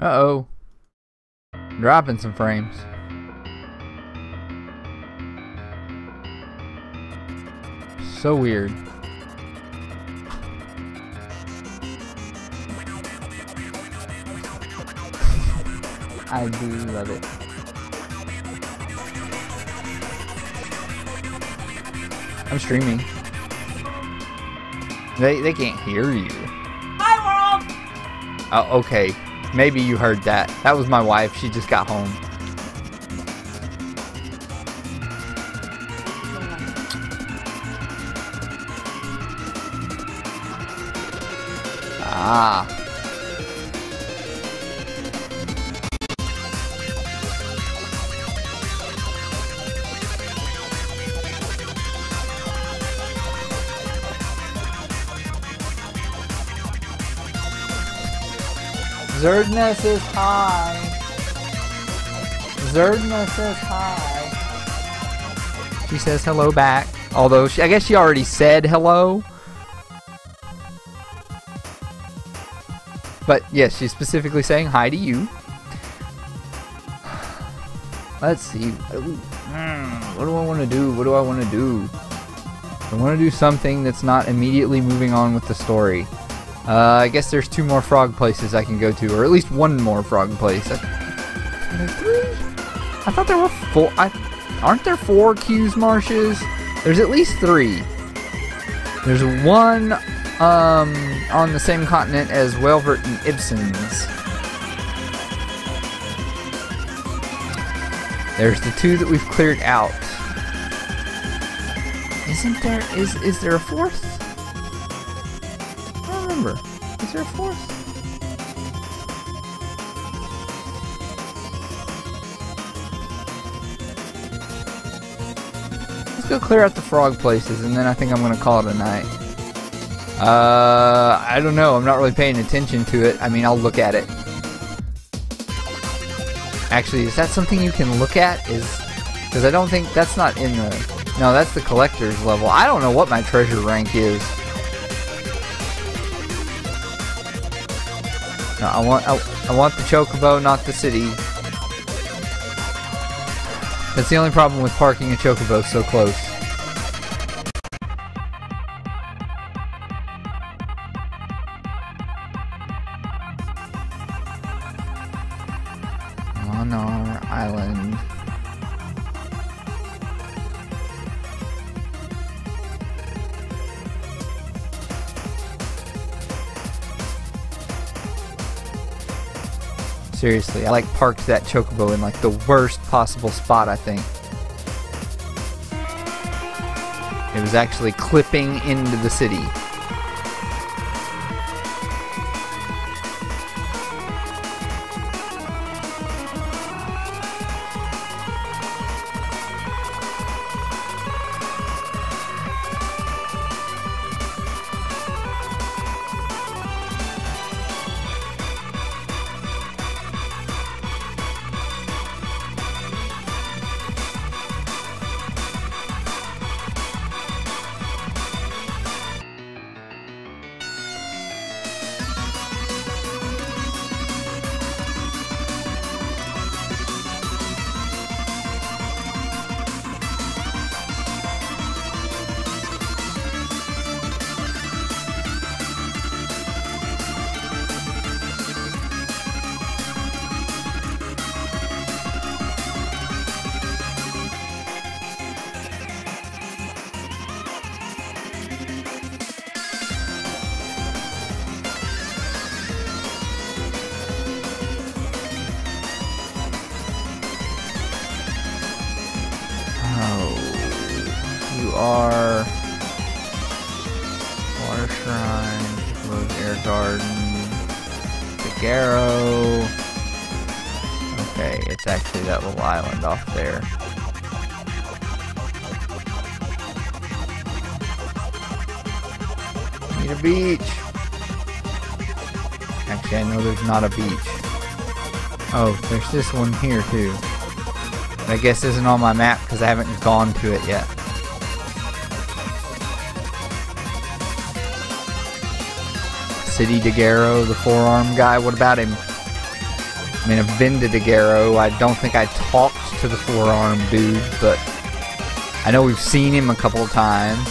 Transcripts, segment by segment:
Uh-oh. Dropping some frames. So weird. I do love it. I'm streaming. They they can't hear you. Hi, world. Oh, okay. Maybe you heard that. That was my wife. She just got home. Ah. Zerdness is high. Zerdness is high. She says hello back. Although, she, I guess she already said hello. But yes, she's specifically saying hi to you. Let's see. Hmm, What do I want to do? What do I want to do? I want to do something that's not immediately moving on with the story. Uh, I guess there's two more frog places I can go to, or at least one more frog place. I, three? I thought there were four. I, aren't there four Qu's marshes? There's at least three. There's one um, on the same continent as Oeilvert and Ipsen's. There's the two that we've cleared out. Isn't there? Is is there a fourth? Remember. Is there a fourth? Let's go clear out the frog places, and then I think I'm gonna call it a night. Uh, I don't know. I'm not really paying attention to it. I mean, I'll look at it. Actually, is that something you can look at? Is because I don't think that's not in the. No, that's the collector's level. I don't know what my treasure rank is. No, I want I, I want the chocobo, not the city. That's the only problem with parking a chocobo so close. On our island. Seriously, I like parked that chocobo in like the worst possible spot, I think. It was actually clipping into the city. Are Water Shrine, Rose Air Garden, Figaro. Okay, it's actually that little island off there. Need a beach. Actually, I know there's not a beach. Oh, there's this one here too. I guess isn't on my map because I haven't gone to it yet. City Daguerreo, the forearm guy, what about him? I mean, I've been to Daguerreo. I don't think I talked to the four-arm dude, but I know we've seen him a couple of times.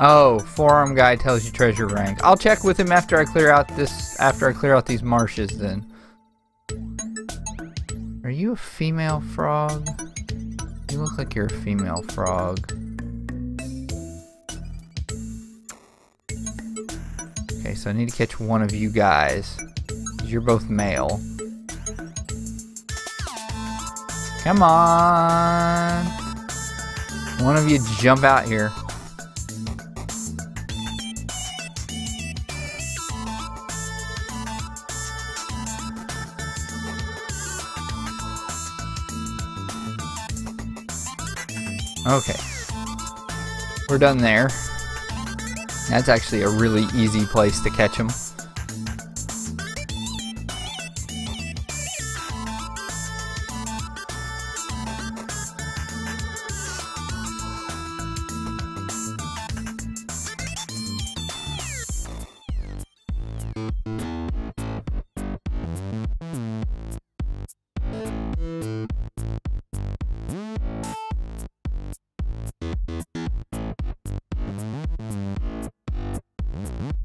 Oh, forearm guy tells you treasure rank. I'll check with him after I clear out this after I clear out these marshes then. Are you a female frog? You look like you're a female frog. Okay, so I need to catch one of you guys. You're both male. Come on! One of you jump out here. Okay. We're done there. That's actually a really easy place to catch them.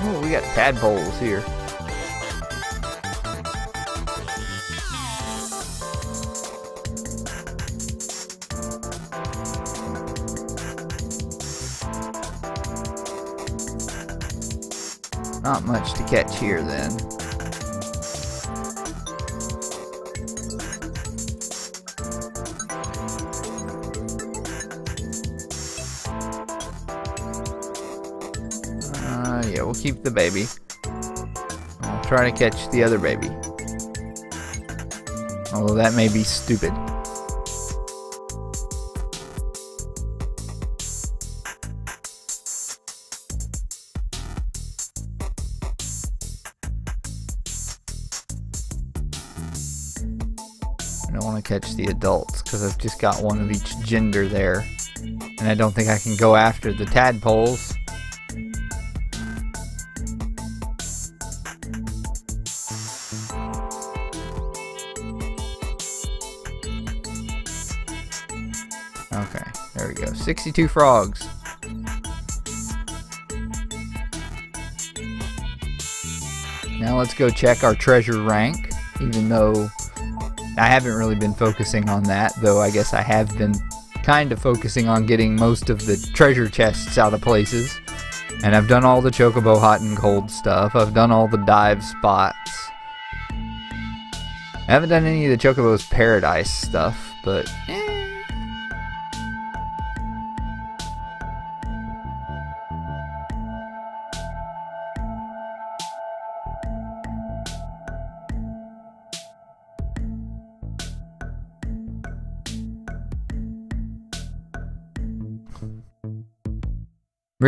Oh, we got tadpoles here. Not much to catch here then. Yeah, we'll keep the baby. I'll try to catch the other baby. Although that may be stupid. I don't want to catch the adults because I've just got one of each gender there. And I don't think I can go after the tadpoles. 62 frogs. Now let's go check our treasure rank, even though I haven't really been focusing on that, though I guess I have been kind of focusing on getting most of the treasure chests out of places. And I've done all the Chocobo hot and cold stuff. I've done all the dive spots. I haven't done any of the Chocobo's paradise stuff, but eh.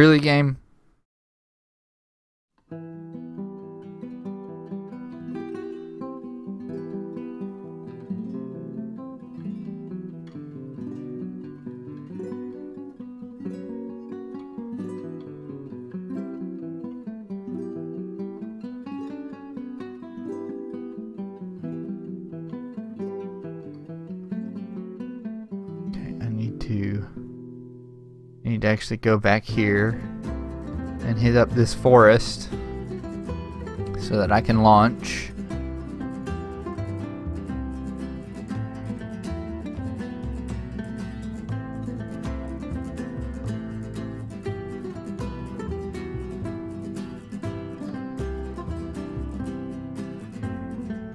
Really, game? Need to actually go back here and hit up this forest so that I can launch.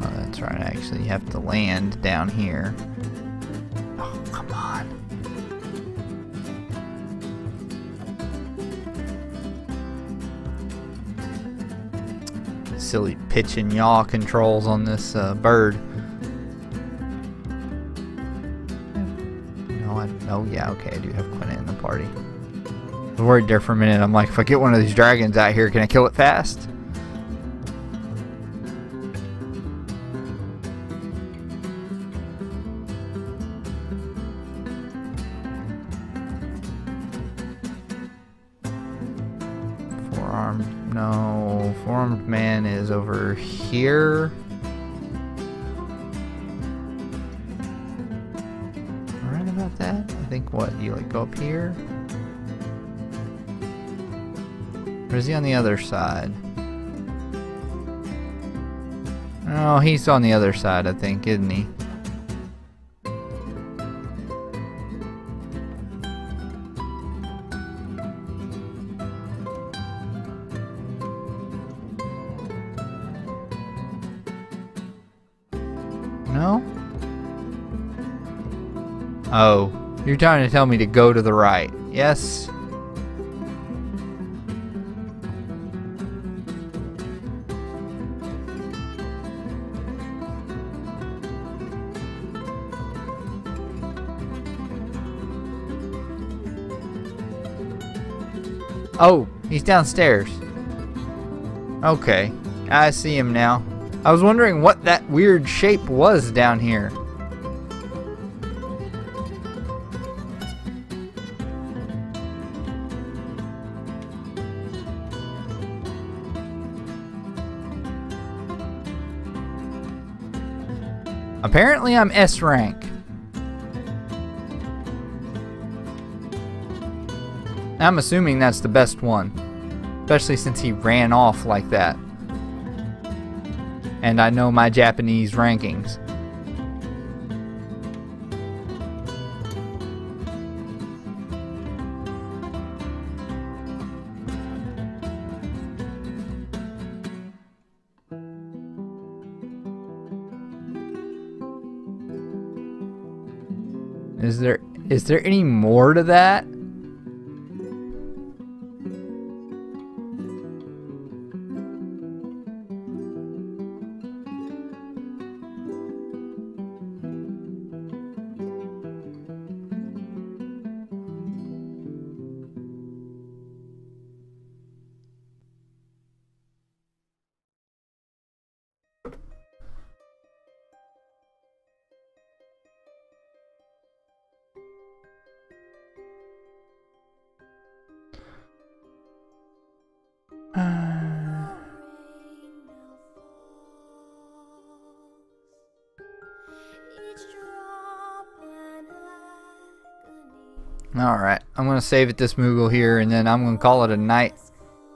Oh, that's right. I actually have to land down here. Oh, come on. Silly pitch and yaw controls on this uh, bird. No, I, oh yeah, okay, I do have Quina in the party. I was worried there for a minute. I'm like, if I get one of these dragons out here, can I kill it fast? Here. Right about that? I think what, you like go up here? Or is he on the other side? Oh, he's on the other side, I think, isn't he? Oh, you're trying to tell me to go to the right. Yes? Oh, he's downstairs. Okay, I see him now. I was wondering what that weird shape was down here. Apparently I'm S rank. I'm assuming that's the best one. Especially since he ran off like that. And I know my Japanese rankings. Is there is there any more to that? Alright, I'm going to save it this Moogle here, and then I'm going to call it a night.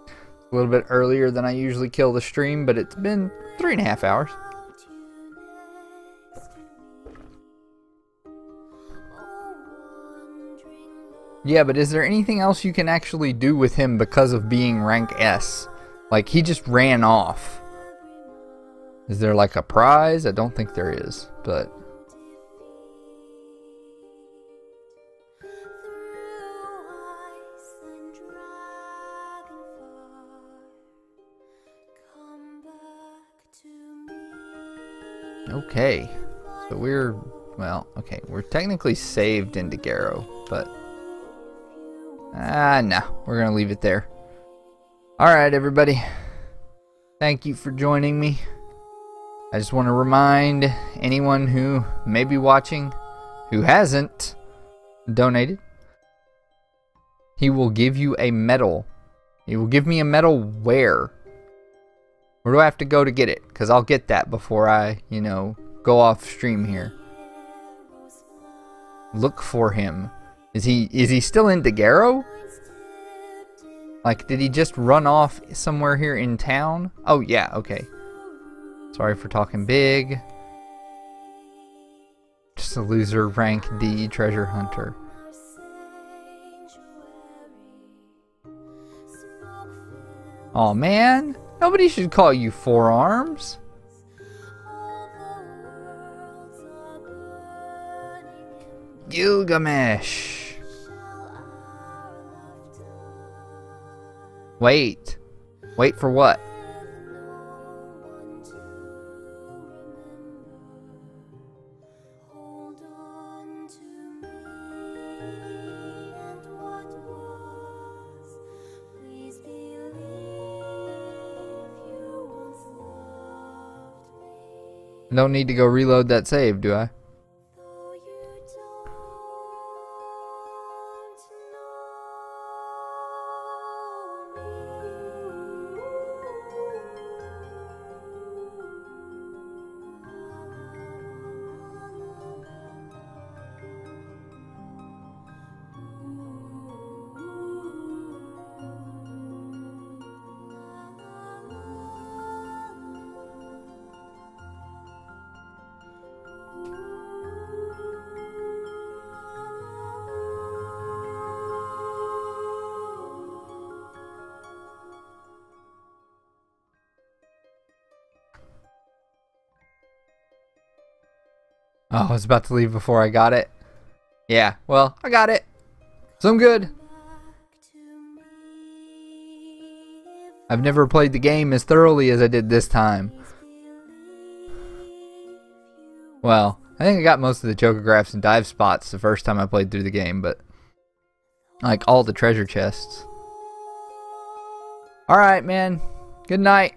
A little bit earlier than I usually kill the stream, but it's been three and a half hours. Yeah, but is there anything else you can actually do with him because of being rank S? Like, he just ran off. Is there like a prize? I don't think there is, but... Okay. So we're, well, okay, we're technically saved into Garrow, but Ah, no. We're to leave it there. Alright, everybody. Thank you for joining me. I just want to remind anyone who may be watching who hasn't donated, he will give you a medal. He will give me a medal where? Where do I have to go to get it? Because I'll get that before I, you know, go off stream here. Look for him. Is he is he still in Daguerreo? Like, did he just run off somewhere here in town? Oh, yeah, okay. Sorry for talking big. Just a loser rank D treasure hunter. oh, man. Nobody should call you forearms. Gilgamesh. Wait. Wait for what? Don't need to go reload that save, do I? Oh, I was about to leave before I got it. Yeah, well, I got it. So I'm good. I've never played the game as thoroughly as I did this time. Well, I think I got most of the chocographs and dive spots the first time I played through the game, but like all the treasure chests. Alright, man. Good night.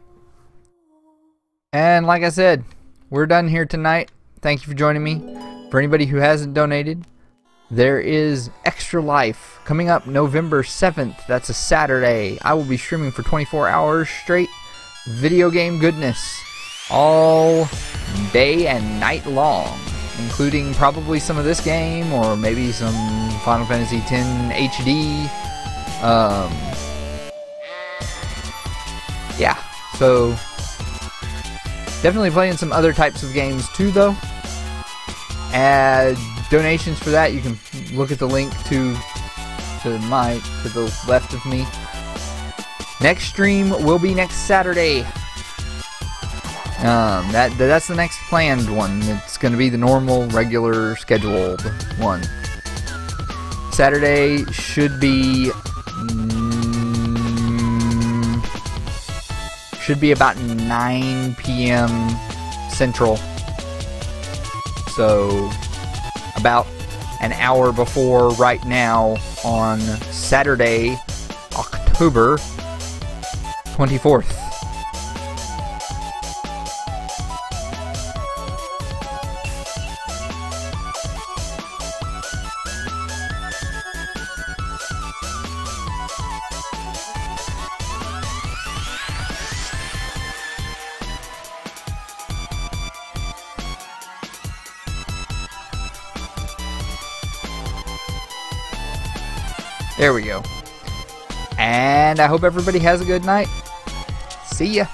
And like I said, we're done here tonight thank you for joining me. For anybody who hasn't donated, there is Extra Life coming up November 7th. That's a Saturday. I will be streaming for 24 hours straight. Video game goodness. All day and night long. Including probably some of this game or maybe some Final Fantasy X HD. Um, yeah, so definitely playing some other types of games too though add donations for that, you can look at the link to to my to the left of me. Next stream will be next Saturday. Um, that that's the next planned one. It's going to be the normal, regular, scheduled one. Saturday should be should be about 9 p.m. Central so about an hour before right now on Saturday, October 24th. I hope everybody has a good night. See ya.